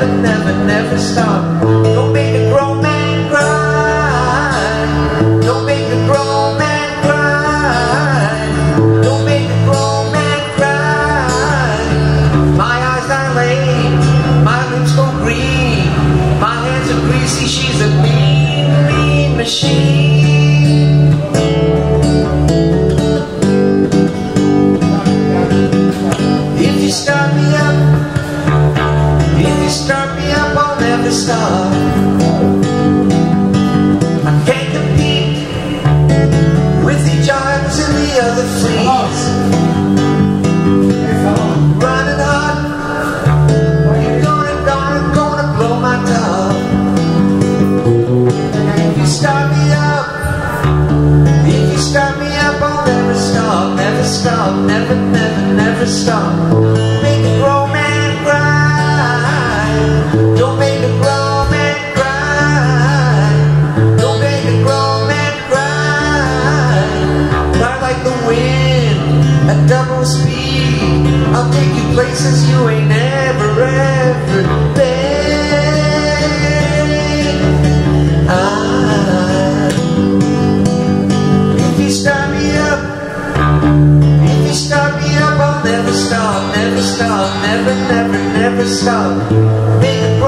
never, never, never stop. Don't make a grown man cry. Don't make a grown man cry. Don't make a grown man cry. My eyes dilate, my lips go green, my hands are greasy, she's a star. I can't compete with the giants in the other fleets Running hot. Gonna, gonna, gonna blow my top. You start me up If you start me up I'll never stop Never stop, never, never, never stop. Make a grown man cry. Don't make double speed. I'll take you places you ain't never ever been. If you start me up If you start me up I'll never stop, never stop Never, never, never stop. Big